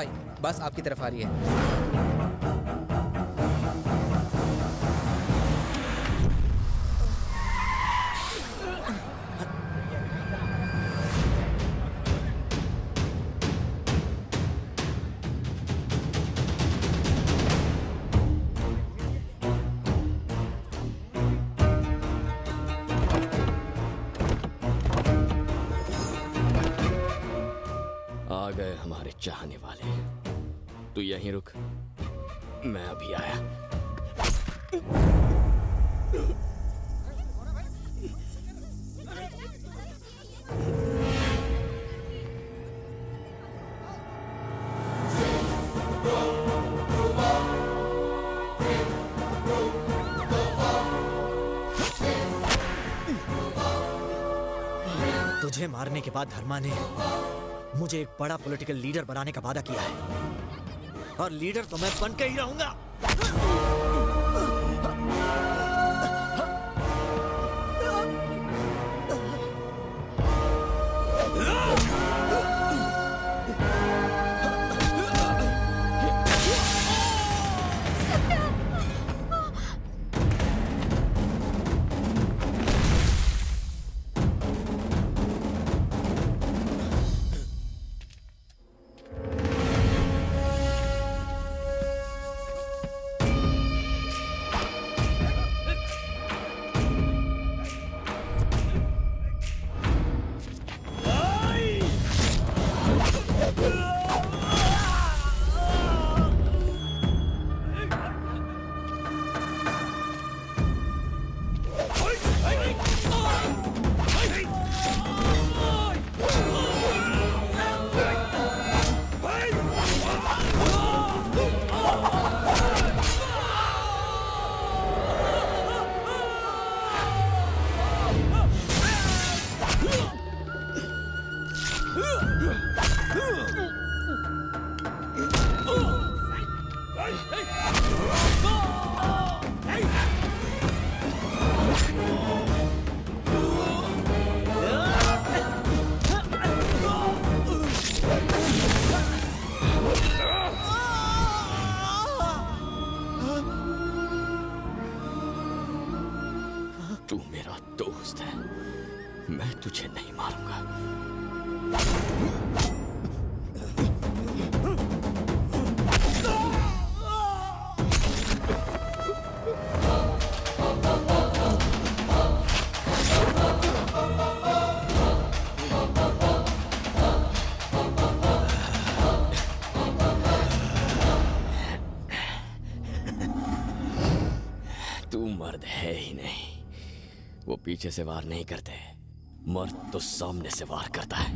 भाई बस आपकी तरफ़ आ रही है। गए हमारे चाहने वाले तू यहीं रुक। मैं अभी आया। तुझे मारने के बाद धर्मा ने मुझे एक बड़ा पॉलिटिकल लीडर बनाने का वादा किया है। और लीडर तो मैं बन के ही रहूँगा। मर्द है ही नहीं। वो पीछे से वार नहीं करते। मर्द तो सामने से वार करता है।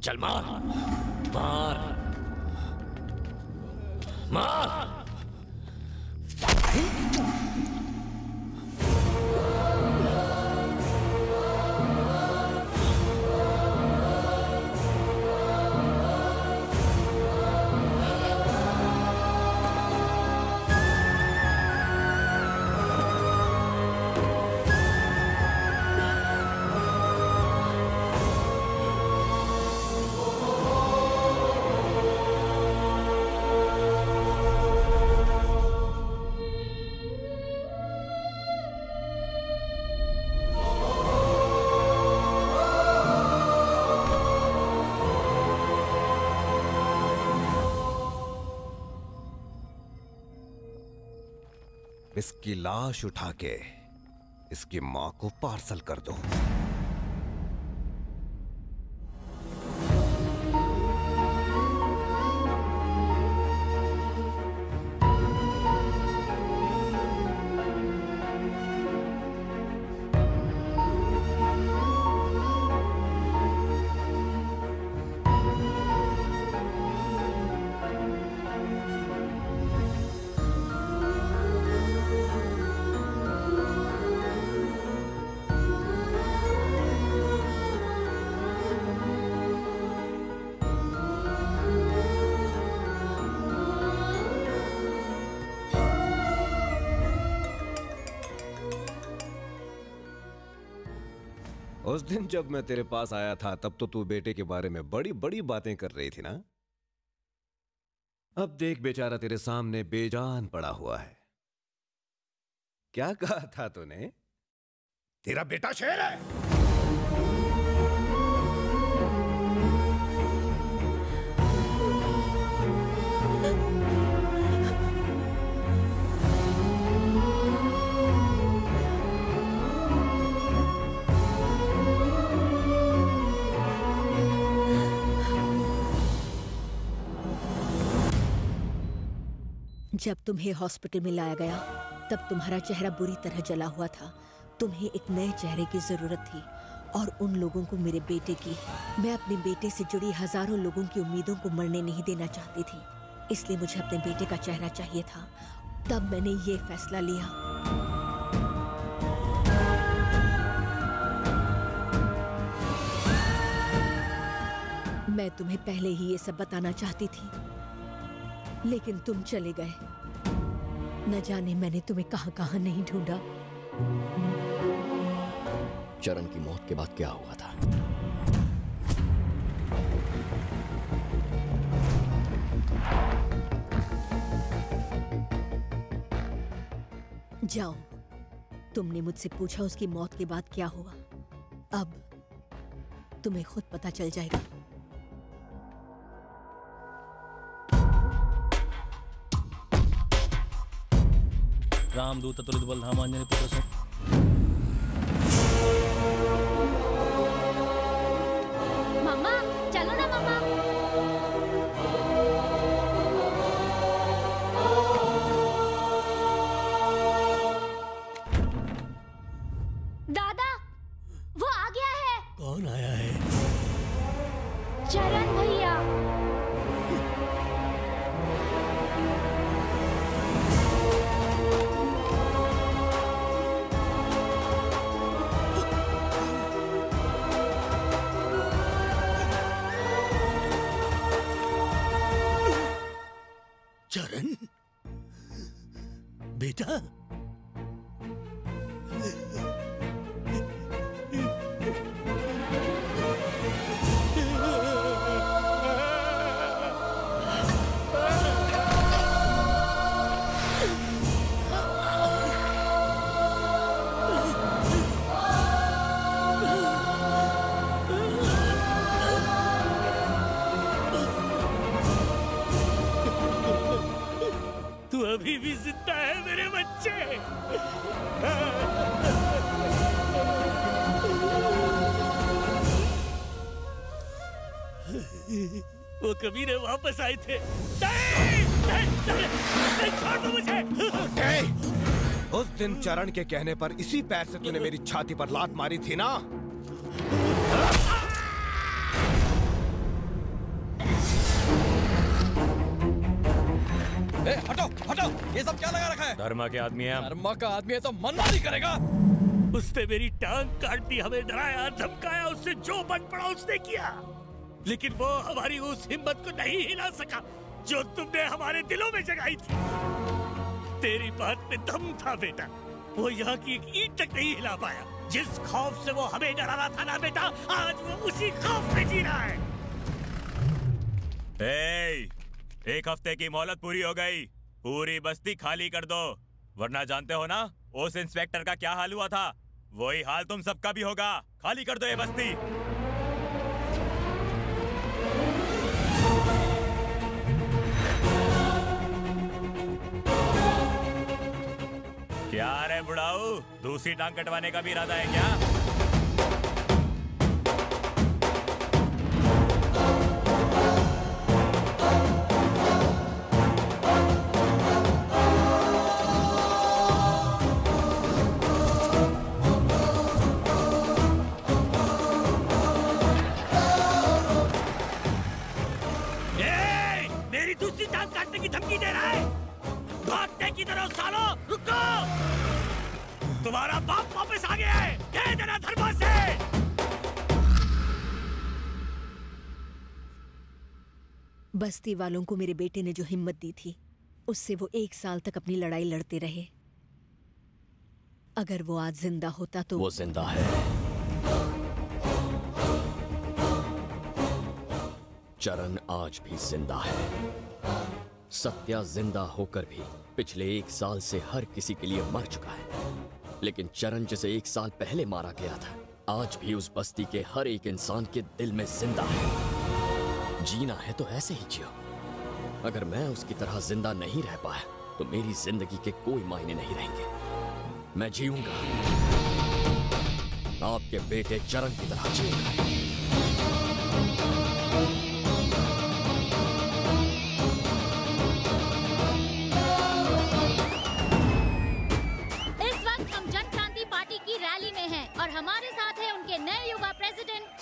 चल मार। मार। मार। इसकी लाश उठा के इसकी माँ को पार्सल कर दो। उस दिन जब मैं तेरे पास आया था, तब तो तू बेटे के बारे में बड़ी बड़ी बातें कर रही थी ना? अब देख बेचारा तेरे सामने बेजान पड़ा हुआ है। क्या कहा था तूने? तेरा बेटा शेर है! जब तुम्हें हॉस्पिटल में लाया गया, तब तुम्हारा चेहरा बुरी तरह जला हुआ था। तुम्हें एक नए चेहरे की ज़रूरत थी और उन लोगों को मेरे बेटे की। मैं अपने बेटे से जुड़ी हज़ारों लोगों की उम्मीदों को मरने नहीं देना चाहती थी। इसलिए मुझे अपने बेटे का चेहरा चाहिए था। तब मैंने ये फैसला लिया। मैं तुम्हें पहले ही ये सब बताना चाहती थी। लेकिन तुम चले गए। न जाने मैंने तुम्हें कहाँ कहाँ नहीं ढूंढा। चरण की मौत के बाद क्या हुआ था? जाओ। तुमने मुझसे पूछा उसकी मौत के बाद क्या हुआ। अब तुम्हें खुद पता चल जाएगा। रामदूत तुलित बलधामांजनी पुत्र बेटा आए थे। छोड़ दो मुझे। उस दिन चरण के कहने पर इसी पैर से तूने मेरी छाती पर लात मारी थी ना? ए, हटो हटो। ये सब क्या लगा रखा है? धर्मा के आदमी है धर्मा का आदमी है तो मनना नहीं करेगा। उसने मेरी टांग काट दी हमें डराया धमकाया उससे जो बन पड़ा उसने किया। लेकिन वो हमारी उस हिम्मत को नहीं हिला सका जो तुमने हमारे दिलों में जगाई थी। तेरी बात में दम था बेटा। वो यहाँ की एक ईंट तक नहीं हिला पाया। जिस खौफ से वो हमें डरा रहा था ना बेटा आज वो उसी खौफ में जी रहा है। ए, एक हफ़्ते की मोहलत पूरी हो गई। पूरी बस्ती खाली कर दो। वरना जानते हो ना उस इंस्पेक्टर का क्या हाल हुआ था? वही हाल तुम सबका भी होगा। खाली कर दो ये बस्ती। क्या रे बुढ़ाऊ। दूसरी टांग कटवाने का भी इरादा है क्या? मेरी दूसरी टांग काटने की धमकी दे रहा है। भागने की तरह सालो? रुको तुम्हारा बाप वापस आ गया है। कह देना धर्मा से। बस्ती वालों को मेरे बेटे ने जो हिम्मत दी थी उससे वो एक साल तक अपनी लड़ाई लड़ते रहे। अगर वो आज ज़िंदा होता तो वो ज़िंदा है। चरण आज भी ज़िंदा है। सत्या ज़िंदा होकर भी पिछले एक साल से हर किसी के लिए मर चुका है। लेकिन चरण जिसे एक साल पहले मारा गया था, आज भी उस बस्ती के हर एक इंसान के दिल में ज़िंदा है। जीना है तो ऐसे ही जियो। अगर मैं उसकी तरह ज़िंदा नहीं रह पाया तो मेरी ज़िंदगी के कोई मायने नहीं रहेंगे। मैं जीऊँगा। आपके बेटे चरण की तरह जीऊँगा।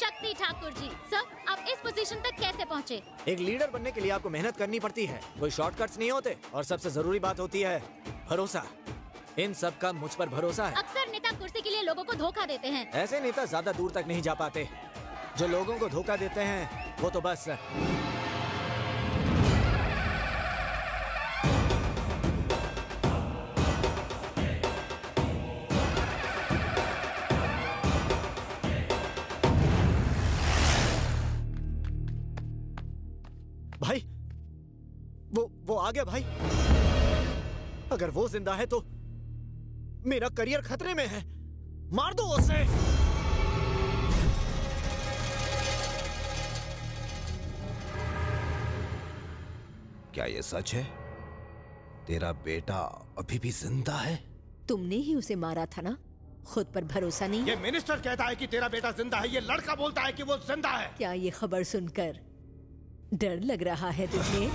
शक्ति ठाकुर जी। सर आप इस पोजीशन तक कैसे पहुँचे? एक लीडर बनने के लिए आपको मेहनत करनी पड़ती है। कोई शॉर्टकट्स नहीं होते और सबसे ज़रूरी बात होती है भरोसा। इन सब का मुझ पर भरोसा है। अक्सर नेता कुर्सी के लिए लोगों को धोखा देते हैं। ऐसे नेता ज़्यादा दूर तक नहीं जा पाते। जो लोगों को धोखा देते हैं वो तो बस भाई वो वो आ गया भाई। अगर वो ज़िंदा है तो मेरा करियर खतरे में है। मार दो उसे। क्या ये सच है? तेरा बेटा अभी भी ज़िंदा है? तुमने ही उसे मारा था ना? खुद पर भरोसा नहीं? ये मिनिस्टर कहता है कि तेरा बेटा ज़िंदा है ये लड़का बोलता है कि वो ज़िंदा है। क्या ये खबर सुनकर? डर लग रहा है तुझे।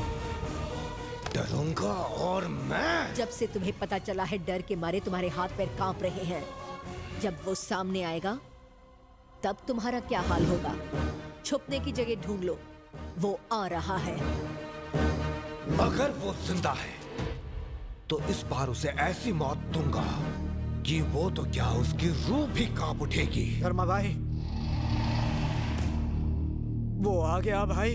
डरूँगा और मैं। जब से तुम्हें पता चला है डर के मारे तुम्हारे हाथ पैर काँप रहे हैं जब वो सामने आएगा तब तुम्हारा क्या हाल होगा? छुपने की जगह ढूंढ लो वो आ रहा है। अगर वो ज़िंदा है तो इस बार उसे ऐसी मौत दूँगा कि वो तो क्या उसकी रूह भी काँप उठेगी। शर्मा भाई वो आ गया भाई।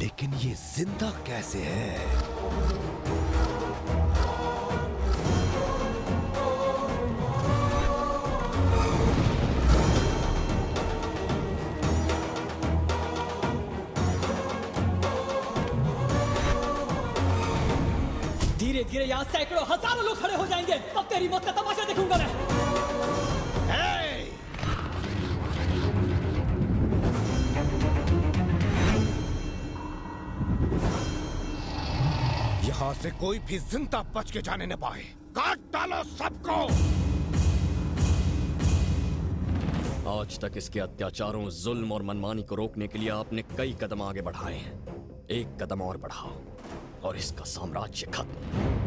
लेकिन ये ज़िंदा कैसे है? धीरे धीरे यहाँ सैकड़ों हज़ारों लोग खड़े हो जाएँगे। अब तेरी मौत का तमाशा देखूँगा मैं। Hey! यहाँ से कोई भी ज़िंदा बच के जाने न पाए। काट डालो सबको! आज तक इसके अत्याचारों जुल्म और मनमानी को रोकने के लिए आपने कई कदम आगे बढ़ाए हैं। एक कदम और बढ़ाओ। और इसका साम्राज्य खत्म।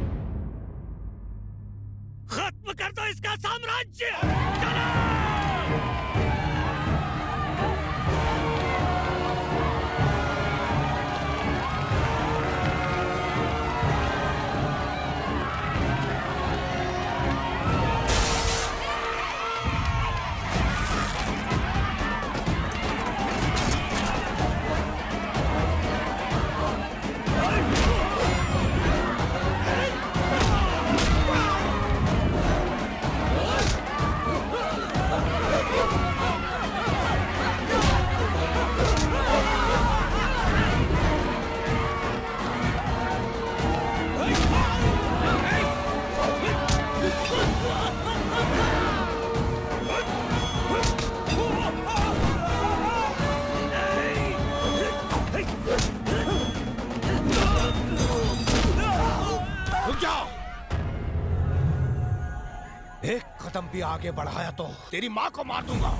एक कदम भी आगे बढ़ाया तो तेरी माँ को मार दूँगा।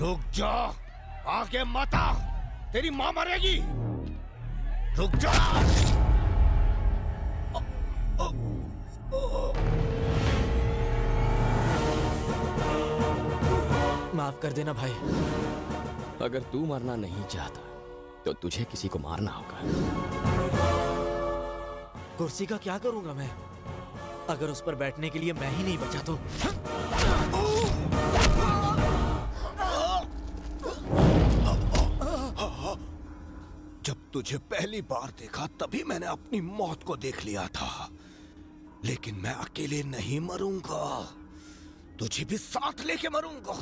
रुक जा आगे माता तेरी माँ मरेगी। रुक जा। माफ़ कर देना भाई। अगर तू मरना नहीं चाहता तो तुझे किसी को मारना होगा। कुर्सी का क्या करूँगा मैं? अगर उस पर बैठने के लिए मैं ही नहीं बचा तो। जब तुझे पहली बार देखा, तभी मैंने अपनी मौत को देख लिया था। लेकिन मैं अकेले नहीं मरूँगा। तुझे भी साथ लेके मरूँगा।